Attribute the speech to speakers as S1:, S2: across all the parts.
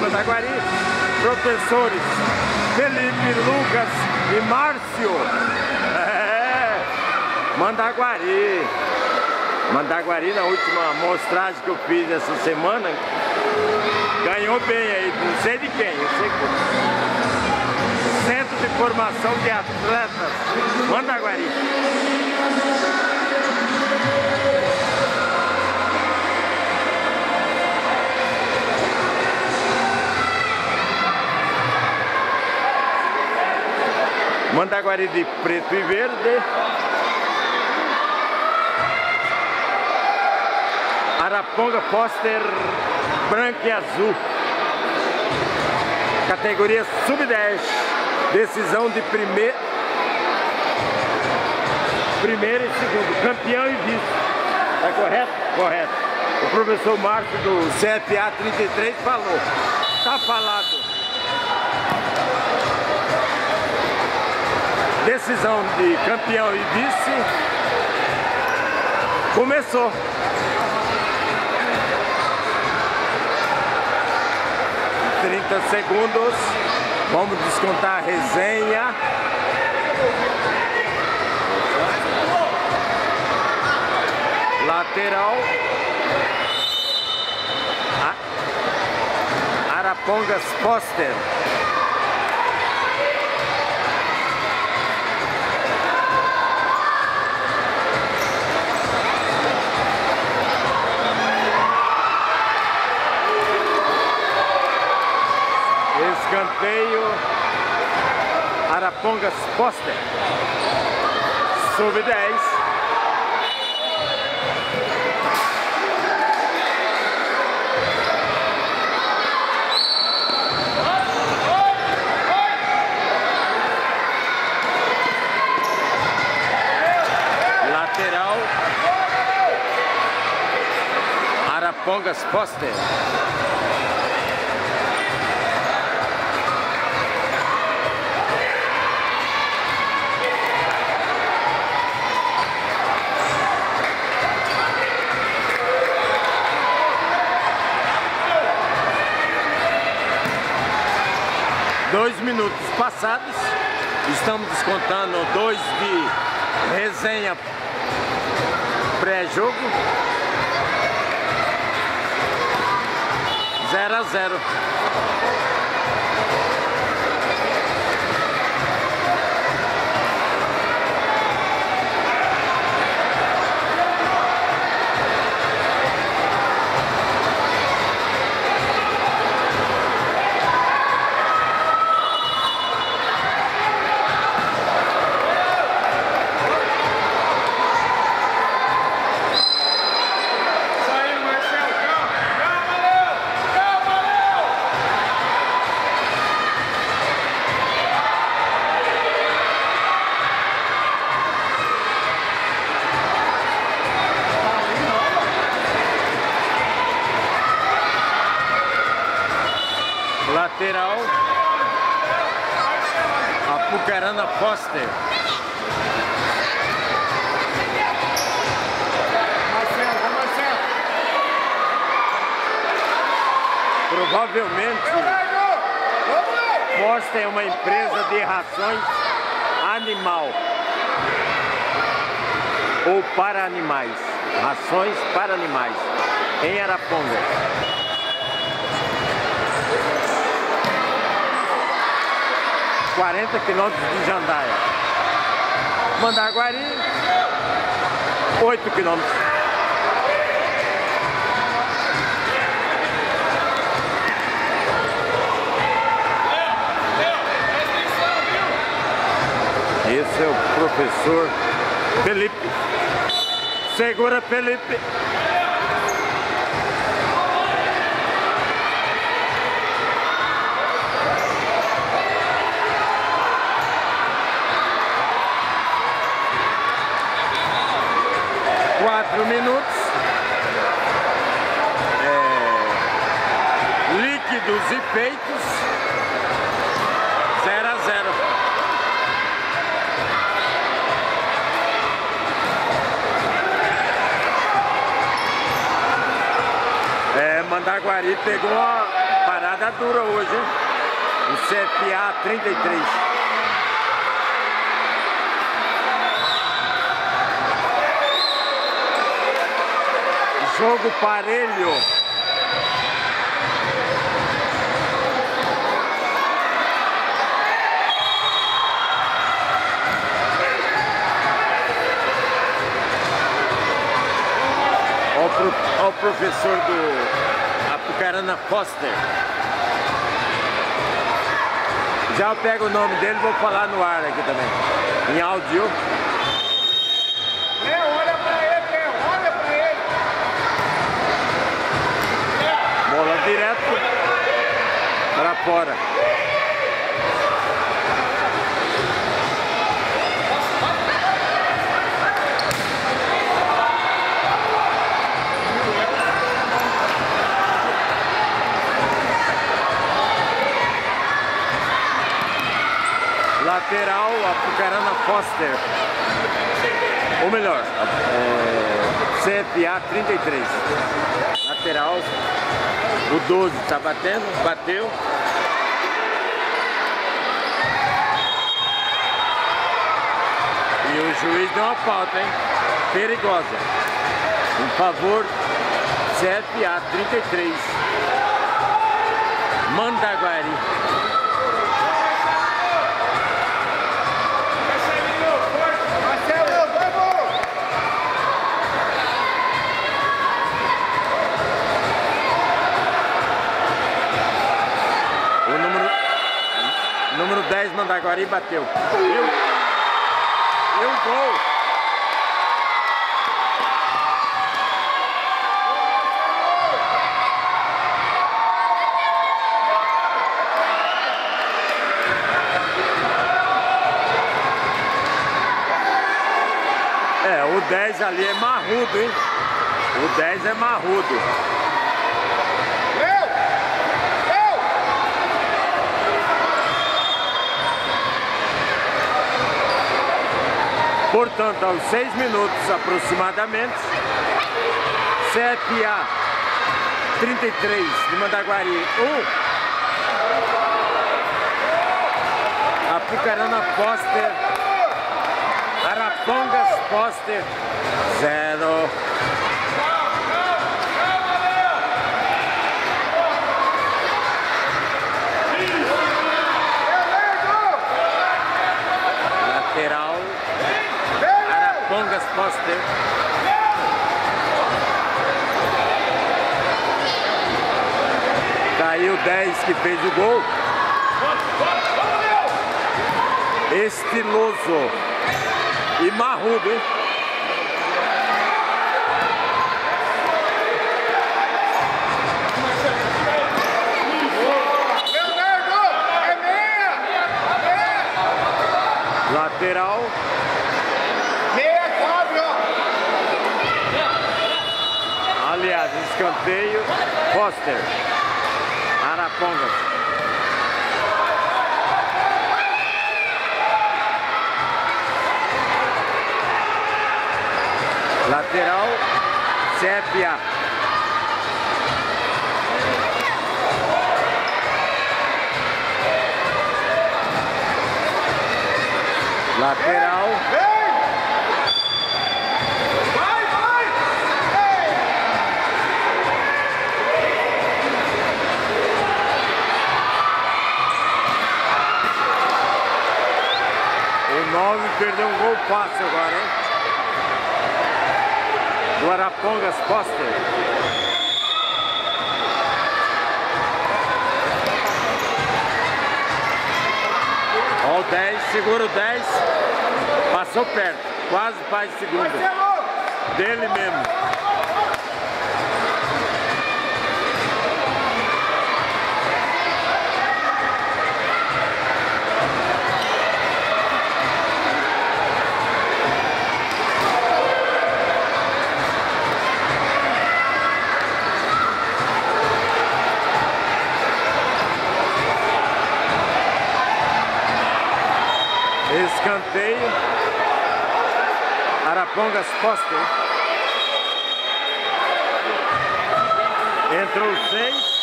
S1: Mandaguari, professores Felipe, Lucas e Márcio. É, Mandaguari. Mandaguari na última mostragem que eu fiz essa semana ganhou bem aí, não sei de quem, eu sei que Centro de Formação de Atletas Mandaguari. Mandaguari de preto e verde. Araponga Foster branco e azul. Categoria sub-10. Decisão de primeiro, primeiro e segundo. Campeão e vice. Tá correto? Correto. O professor Márcio do CFA 33 falou. Tá falado. Decisão de campeão e vice começou. Trinta segundos, vamos descontar a resenha. Lateral. Arapongas Foster. Escanteio Arapongas Poster. Sub 10 Lateral. Arapongas Poster Minutos passados, estamos descontando dois de resenha pré-jogo. 0 a 0. Apucarana Foster. Provavelmente Foster é uma empresa de rações animal ou para animais. Rações para animais em Araponga. 40 quilômetros de Jandaia. Mandaguari, 8 quilômetros. Esse é o professor Felipe. Segura Felipe. Quatro minutos. É, líquidos e peitos. 0 a 0. É, Mandaguari pegou a parada dura hoje, hein? O CFA 33. Jogo parelho. O professor do Apucarana Foster. Já eu pego o nome dele e vou falar no ar aqui também. Em áudio.
S2: Léo,
S1: Bola direto para fora. Lateral, Apucarana Foster. Ou melhor, é, CFA 33. Lateral, o 12 tá batendo, bateu. E o juiz deu uma falta, hein? Perigosa. Em favor, CFA 33. Mandaguari. 10 Mandaguari bateu. E o, e o gol. É, o 10 ali é marrudo, hein? O 10 é marrudo. Portanto, aos 6 minutos aproximadamente, CFA 33 de Mandaguari 1, Apucarana Foster, Arapongas Foster 0. Lateral, Arapongas Foster. 10 que fez o gol. Estiloso e marrudo, hein? Lateral,
S2: Meia quadra!
S1: aliás, escanteio, Foster, Arapongas. CFA. Lateral,
S2: Vem! Vai, vai! Ei!
S1: o 9 perdeu um gol fácil agora, hein? Do Arapongas Foster. Ó o 10, segura o 10. Passou perto, quase faz segundo.
S2: Marcelo!
S1: Dele mesmo. Escanteio. Foster. Entrou seis.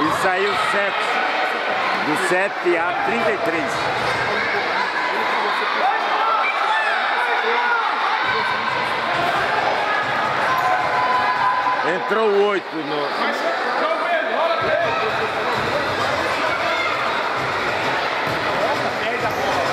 S1: E saiu 7. Do 7 a 33. Entrou 8 no.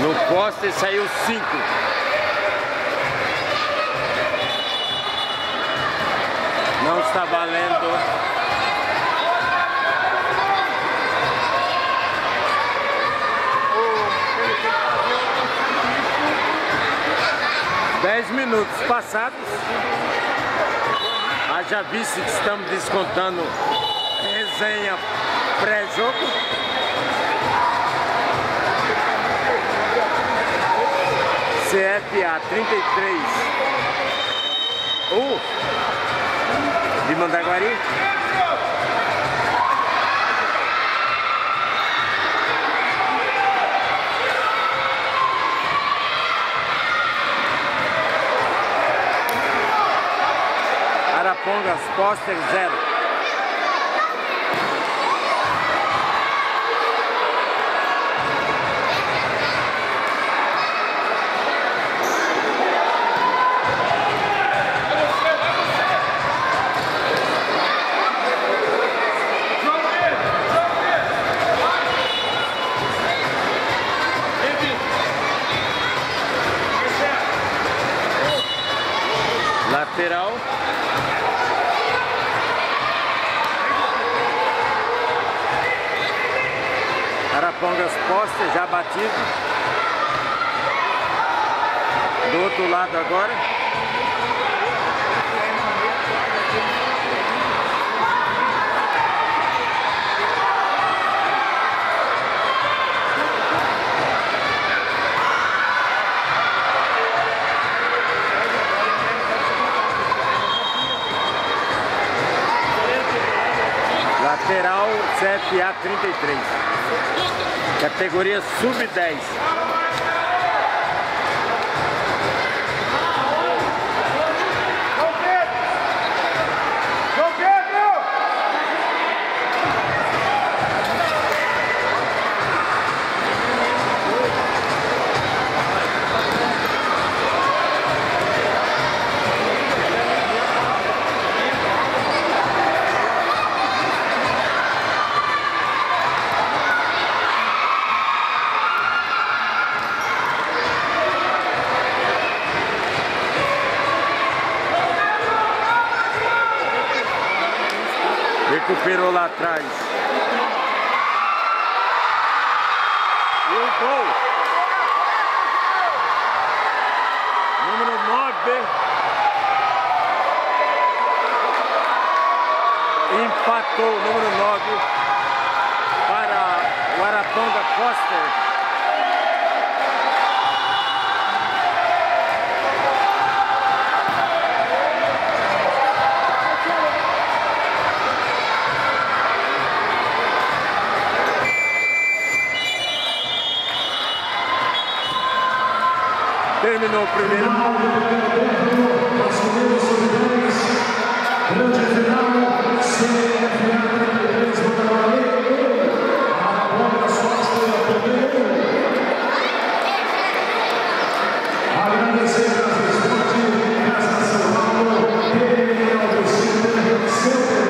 S1: No poste saiu 5. Não está valendo. Dez minutos passados. Haja visto que estamos descontando resenha pré-jogo. CFA 33 uh, de Mandaguari. Arapongas Poster 0. Batido. Do outro lado agora. lateral CFA 33, categoria sub-10. E o gol. Número 9. Empatou o número 9 para o Araponga Foster. Terminou o primeiro. Grande final,